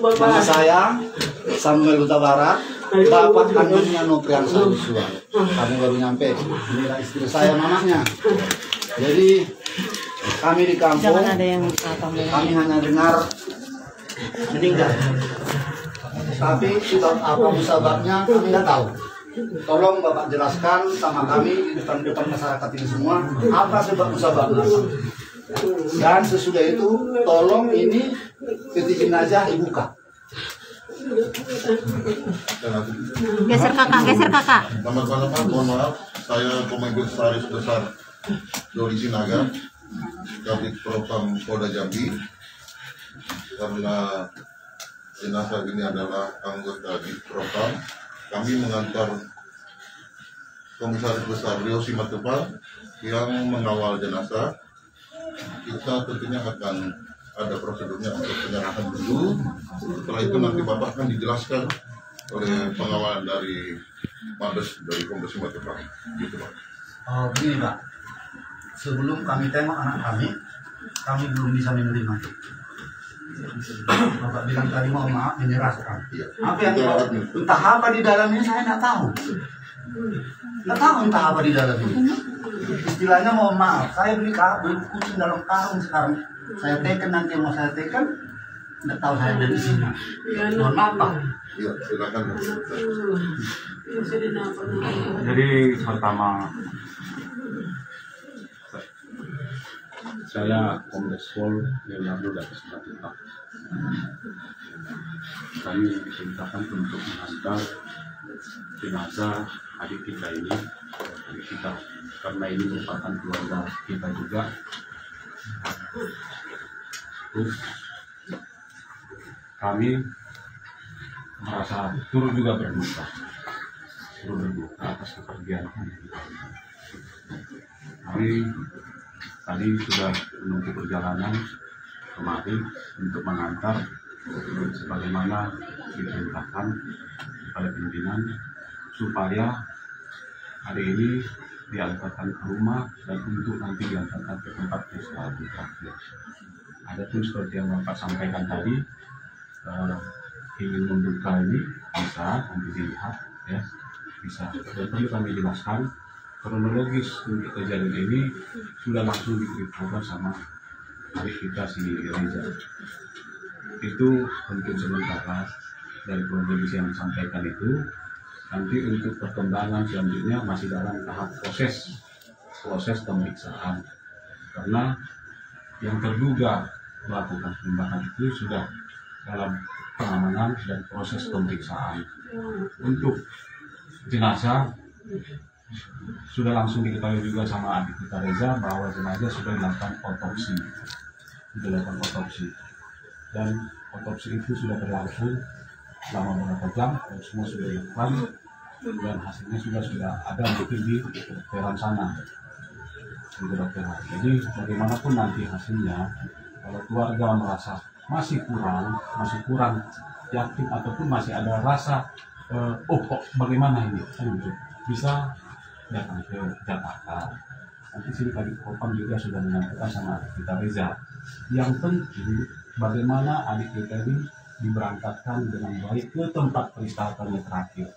Nama saya Samuel Huta Barat, Bapak kandungnya Nopriansa Joshua. Kamu baru nyampe. Inilah istri saya mamanya. Jadi kami di kampung, ada yang apa kami hanya dengar meninggal. Tapi sebab apa musababnya kami nggak tahu. Tolong Bapak jelaskan sama kami di depan-depan masyarakat ini semua apa sebab musababnya. Dan sesudah itu tolong ini peti jenazah dibuka. Geser kakak, geser kakak. Selamat malam Pak, mohon maaf. Saya Komisaris Besar Dodi Sinaga, Kabit Propam Polda Jambi. Karena jenazah ini adalah anggota di Propam, kami mengantar Komisaris Besar Rio Simatupang yang mengawal jenazah. Kita tentunya akan ada prosedurnya untuk penyerahan dulu. Setelah itu nanti Bapak akan dijelaskan oleh pengawalan dari Mabes dari Kombes Simatupang. Gitu Pak. Oh begini Pak, sebelum kami tengok anak kami, kami belum bisa menerima. Bapak bilang tadi mau maaf menyerahkan. Iya. Apa yang entah apa di dalamnya saya nggak tahu. Nggak tahu entah apa di dalamnya. Istilahnya mohon maaf, saya beli ka- beli kucing dalam karung sekarang. Saya teken nanti mau saya teken, nggak tahu saya ada di sini. Mohon maaf Pak. Iya, silakan. Jadi pertama saya Kombes Pol Leonardo dari Simatupang. Kami diperintahkan untuk mengantar jenazah adik kita ini, adik kita karena ini merupakan keluarga kita juga. Terus kami merasa turut juga berduka turut berduka atas kepergian. Kami tadi sudah menempuh perjalanan kemari untuk mengantar sebagaimana diperintahkan kepada pimpinan supaya hari ini diantarkan ke rumah dan untuk nanti diantarkan ke tempat isolasi terakhir. Adapun seperti yang Bapak sampaikan tadi, eh, ingin membuka ini bisa nanti dilihat ya. Bisa. Dan perlu kami jelaskan kronologis untuk kejadian ini sudah langsung diberitahukan sama adik kita si Reza. Itu untuk sementara dari kronologis yang disampaikan itu nanti untuk perkembangan selanjutnya masih dalam tahap proses proses pemeriksaan. Karena yang terduga melakukan penembakan itu sudah dalam pengamanan dan proses pemeriksaan. Untuk jenazah sudah langsung diketahui juga sama adik kita Reza bahwa jenazah sudah dilakukan otopsi. Dilakukan otopsi. Dan otopsi itu sudah berlangsung selama beberapa jam dan semua sudah dilakukan dan hasilnya sudah sudah ada mungkin di kedokteran sana. Di kedokteran jadi bagaimanapun nanti hasilnya kalau keluarga merasa masih kurang masih kurang yakin ataupun masih ada rasa eh, oh kok bagaimana ini? Kan bisa datang ke Jakarta. Nanti sini tadi Propam juga sudah menyampaikan sama kita Reza. Yang penting bagaimana adik kita ini diberangkatkan dengan baik ke tempat peristahannya terakhir.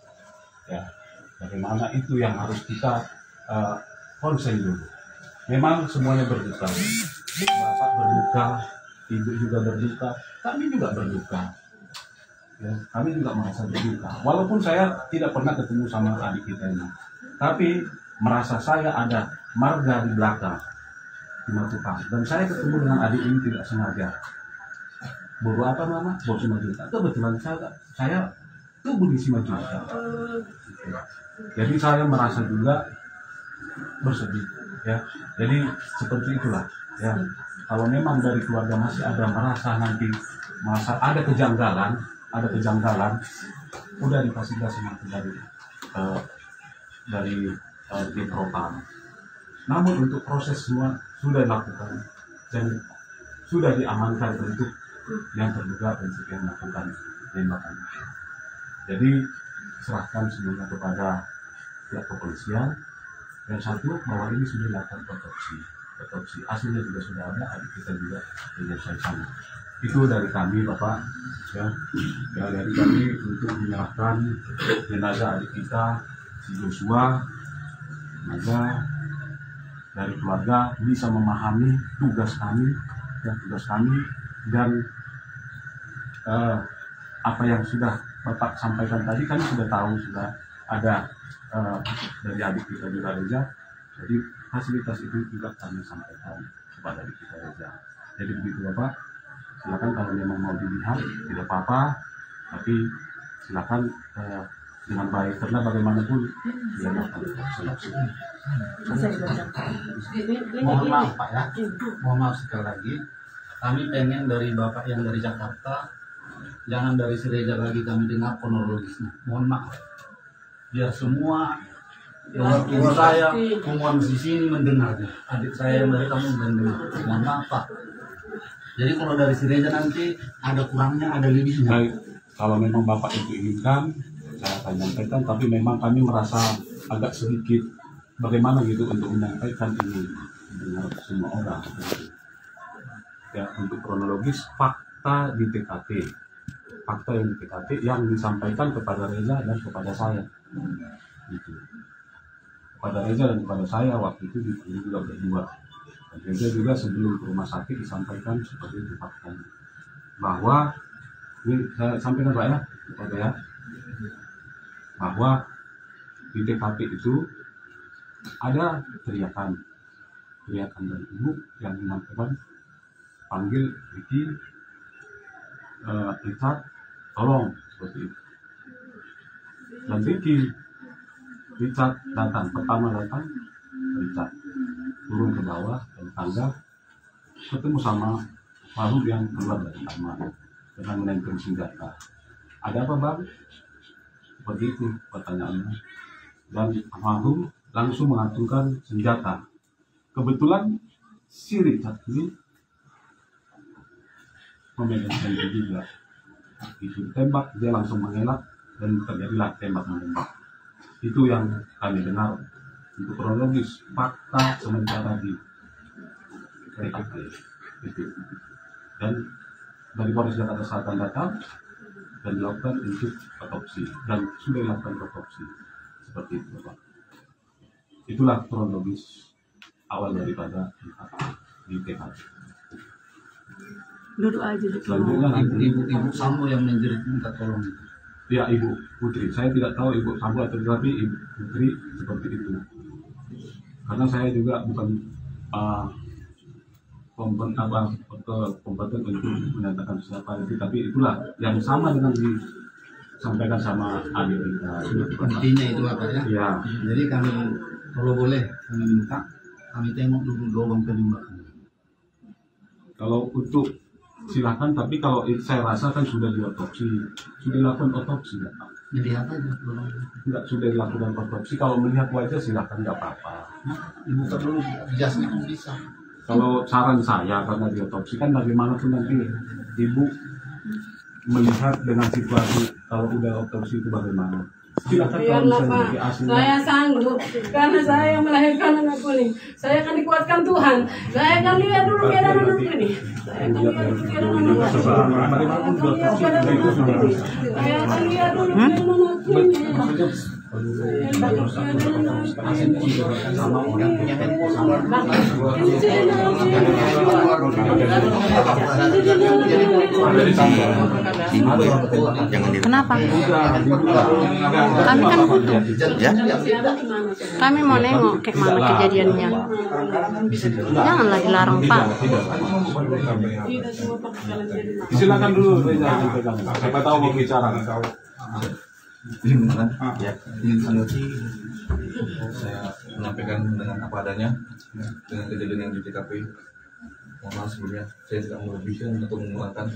Ya bagaimana itu yang harus kita eh, konsen dulu. Memang semuanya berduka. Bapak berduka ibu juga berduka kami juga berduka. Ya, kami juga merasa berduka. Walaupun saya tidak pernah ketemu sama adik kita ini tapi merasa saya ada marga di belakang di Matupang dan saya ketemu dengan adik ini tidak sengaja baru apa nama baru Simajuta kebetulan saya saya ke Budi Simajuta jadi saya merasa juga bersedih ya. Jadi seperti itulah ya. Kalau memang dari keluarga masih ada merasa nanti merasa ada kejanggalan ada kejanggalan udah difasilitasi nanti dari eh, dari propam. Namun untuk proses semua sudah dilakukan dan sudah diamankan untuk yang terduga prinsip yang melakukan tembakan. Jadi serahkan semuanya kepada pihak kepolisian. Dan satu bahwa ini sudah dilakukan otopsi. Otopsi hasilnya juga sudah ada adik kita juga menyelesaikan itu dari kami bapak ya, ya dari kami untuk menyerahkan jenazah adik kita si Joshua. Semoga dari keluarga bisa memahami tugas kami ya tugas kami dan eh, apa yang sudah bapak sampaikan tadi kami sudah tahu sudah ada eh, dari adik kita juga Reza. Jadi fasilitas itu juga kami sampaikan kepada adik kita Reza. Jadi begitu bapak. Silakan kalau memang mau dilihat tidak apa-apa. Tapi silakan eh, dengan baik. Karena bagaimanapun dia akan seleksi Mohon maaf Pak ya, mohon maaf sekali lagi. Kami pengen dari Bapak yang dari Jakarta, jangan dari Sireja lagi kami dengar kronologisnya. Mohon maaf. Biar semua keluarga saya, semua di sini mendengarnya. Adik saya yang dari kamu mendengar. Mohon maaf Pak. Jadi kalau dari Sireja nanti ada kurangnya, ada lebihnya. Baik, kalau memang Bapak itu inginkan, saya akan menyampaikan, tapi memang kami merasa agak sedikit bagaimana gitu untuk menyampaikan ini dengan semua orang. Ya, untuk kronologis fakta di TKP, fakta yang di TKP yang disampaikan kepada Reza dan kepada saya, gitu. Kepada Reza dan kepada saya waktu itu di juga berdua. Dan Reza juga sebelum ke rumah sakit disampaikan seperti itu faktanya bahwa ini saya sampaikan Pak ya, Pak ya, bahwa di TKP itu ada teriakan, teriakan dari ibu yang menyampaikan panggil Ricky, eh, Richard, tolong seperti itu. Dan Ricky, Richard datang, pertama datang Richard turun ke bawah dari tangga ketemu sama makhluk yang keluar dari kamar dengan menempel senjata. Ada apa bang? Seperti itu pertanyaannya. Dan almarhum langsung mengacungkan senjata. Kebetulan si Richard ini senjata juga. Itu tembak, dia langsung mengelak dan terjadilah tembak menembak. Itu yang kami dengar untuk kronologis fakta sementara di TKP itu. Dan dari Polres Jakarta Selatan datang dan dilakukan untuk otopsi dan sudah dilakukan otopsi seperti itu Bapak. Itulah kronologis awal daripada di TKP. Duduk aja di nanti Ibu-ibu Sambo yang menjerit minta tolong. ya Ibu Putri, saya tidak tahu Ibu Sambo atau tetapi Ibu Putri seperti itu. Karena saya juga bukan uh, kompeten apa kompeten untuk menyatakan siapa itu, tapi itulah yang sama dengan disampaikan sama adik kita. Intinya itu apa ya? Ya, Jadi kami kalau boleh kami minta kami tengok dulu lubang penembakan. kalau untuk silakan, tapi kalau saya rasa kan sudah diotopsi, sudah dilakukan otopsi, ya, Pak. Jadi apa ya lubang? Enggak sudah dilakukan otopsi. Kalau melihat wajah silakan nggak apa-apa. Dibuka dulu jasnya pun bisa. Kalau saran saya karena diotopsi kan bagaimanapun nanti ibu melihat dengan situasi kalau udah otopsi itu bagaimana. Biarlah Pak, saya sanggup karena saya yang melahirkan anakku ini. Saya akan dikuatkan Tuhan. Saya akan lihat dulu keadaan anakku ini. Saya akan lihat dulu keadaan anakku ini. Saya akan lihat keadaan anakku ini. Saya akan lihat dulu keadaan anakku ini. Sama orang punya handphone sama Kenapa? Kami kan butuh. Kami mau nengok kayak mana kejadiannya. Janganlah dilarang Pak. silakan dulu. Siapa tahu mau bicara. Ya ingin sanksi saya menyampaikan dengan apa adanya dengan kejadian yang di TKP mohon maaf sebelumnya saya tidak melebihkan atau mengurangkan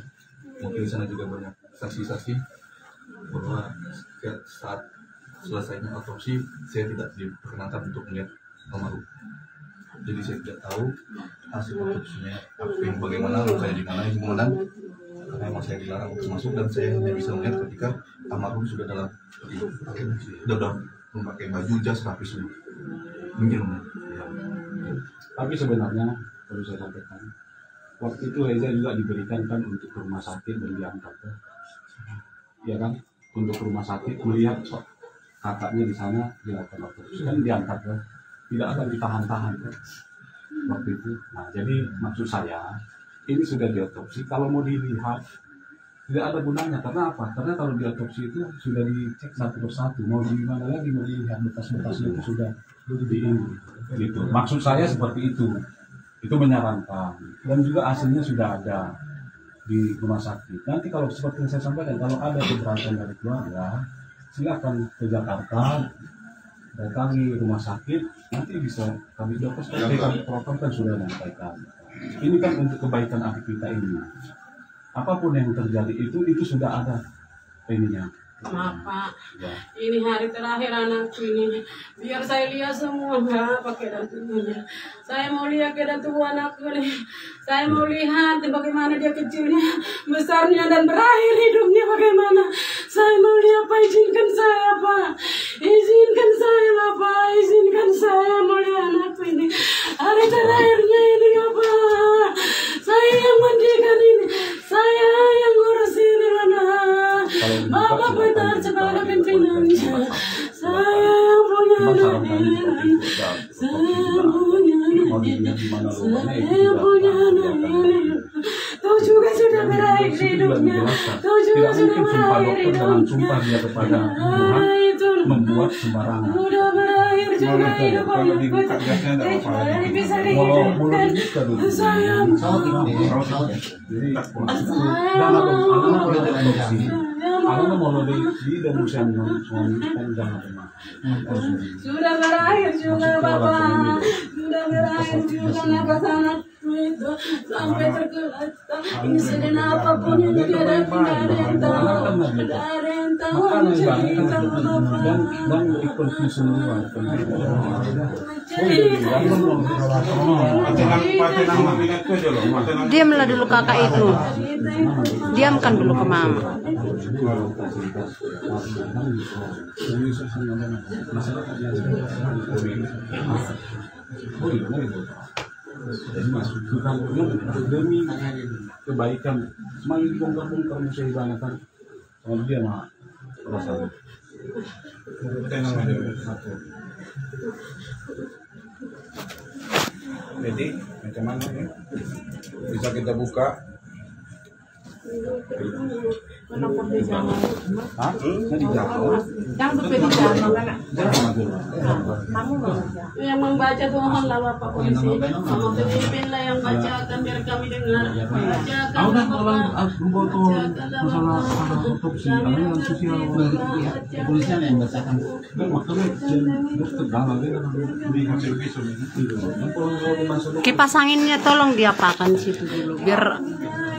mungkin di sana juga banyak saksi-saksi. Bahwa setiap saat selesainya otopsi saya tidak diperkenankan untuk melihat almarhum. Jadi saya tidak tahu hasil otopsinya apa bagaimana lukanya di mana komandan karena emang saya dilarang untuk masuk dan saya hanya bisa melihat ketika almarhum sudah dalam sudah dalam memakai baju jas rapi semua mungkin ya. Tapi sebenarnya perlu saya sampaikan waktu itu Reza juga diberikan kan untuk ke rumah sakit dan diangkat ya. Kan? Untuk rumah sakit melihat kok kakaknya di sana dilakukan otopsi kan diangkat ke tidak akan ditahan-tahan kan waktu itu. Nah jadi maksud saya ini sudah diotopsi. Kalau mau dilihat tidak ada gunanya karena apa? Karena kalau diotopsi itu sudah dicek satu persatu. Mau di mana lagi mau dilihat bekas-bekasnya itu sudah di ini gitu. Maksud saya seperti itu. Itu menyarankan. Dan juga hasilnya sudah ada di rumah sakit. Nanti kalau seperti yang saya sampaikan kalau ada keberatan dari keluarga silakan ke Jakarta datangi rumah sakit. Nanti bisa kami dokter seperti kami propam kan sudah menyampaikan. Ini kan untuk kebaikan adik kita ini apa pun yang terjadi itu itu sudah ada ininya Maaf Pak, ya. ini hari terakhir anakku ini. Biar saya lihat semua nggak pakai datunya. Saya mau lihat ke datu anakku nih. Saya mau lihat bagaimana dia kecilnya, besarnya dan berakhir hidupnya bagaimana. Saya mau lihat Pak izinkan saya Pak, dibuka gasnya apa Kecuali lagi? bisa Kalau mulut dibuka dulu. Saya jadi dan ada anak boleh diadopsi anak mau di di dan suami kan jangan pernah Sudah berakhir juga Bapak. Sudah berakhir juga nafas anakku itu Sampai tergeletak Ini sedang apa pun yang dia tidak ada yang tahu Tidak ada yang tahu makanya Jadi bang kita dan Bapak dan ikut semua Patenang patenang maminat ko aja loh. Patenang Diamlah dulu kakak itu. Diamkan dulu ke mama. Demi kebaikan semakin dibongkar-bongkar musuh banget kan sama dia mah aja. Jadi macam mana ya? Bisa kita buka. Hah? Saya di Jawa. Yang. Yang membaca Tuhanlah Bapak polisi Sama pemimpin lah yang bacakan biar kami dengar. Bacakan kan Bapak. masalah otopsi, sosial. Kepolisian yang bacakan. Kan Kipas anginnya tolong diapakan di situ dulu biar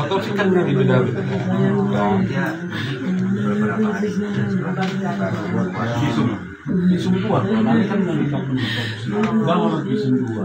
Otopsi kan dari beda Visum dua Nanti kan visum dua Visum dua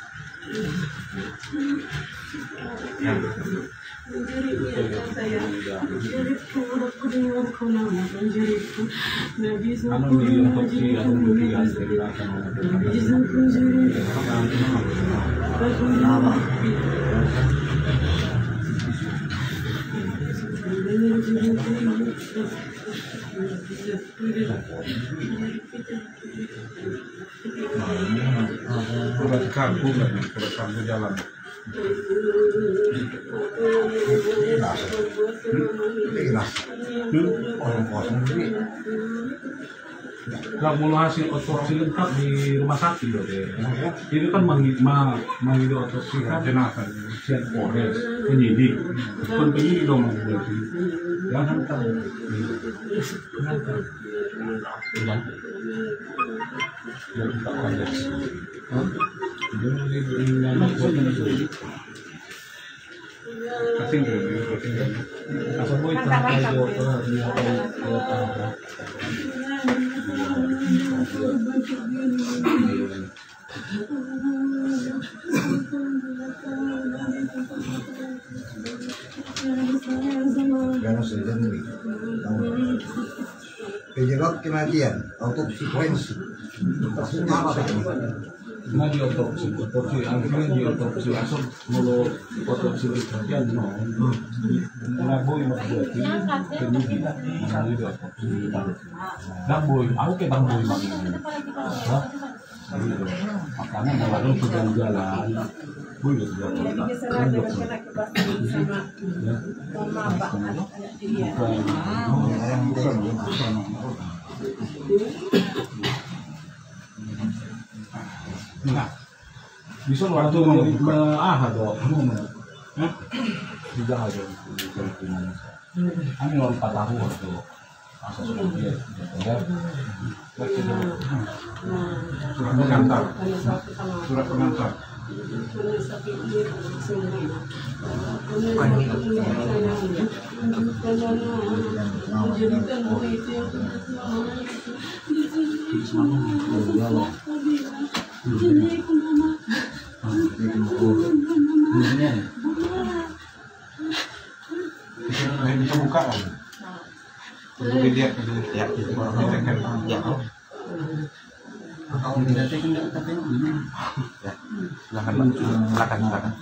harus ya anu di otopsi anu di kita akan Surat karbu kan, surat karbu jalan. Orang kosong ini. Nggak mulu hasil otopsi lengkap di rumah sakit loh deh. Ini kan menghi- ma- menghidupkan otopsi kan jenazah siap Polres penyidik, bukan penyidik dong berarti. Jangan kan. Kenapa? Jangan. Jangan tak wajar. Jangan jangan boy tanpa jawab dia apa Pak? Nah di otopsi, otopsi akhirnya di otopsi asal mulu otopsi kejadian no. Nah boy mak berarti penyidik, nah di otopsi. Nah boy, aku ke bang boy mak ini. Hah? Gitu. Makanya kalau lu sudah jalan, boy udah sudah Jadi kontak. dia salah dengan kena kepastian sama mohon maaf Pak, anak-anak dia. Bukan, bukan, bukan, bukan. Nah, bisa waktu ah ada Hah? Tidak ada di Filipina. Kami orang empat tahun waktu asal sudah dia ya. Surat pengantar. Surat pengantar. karena bisa buka kan? Untuk dilihat ya, kita kan ya. Kalau tidak saya kan ini. Ya, silakan Pak. silakan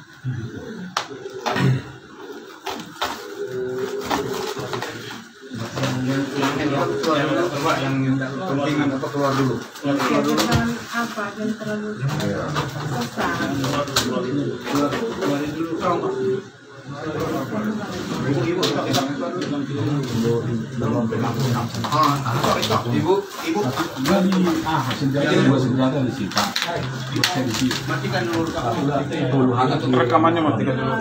silakan. Pentingan apa keluar dulu? Jangan apa, jangan terlalu susah. Ibu, ibu. Jadi ah senjata disita. Matikan dulu Rekamannya matikan dulu.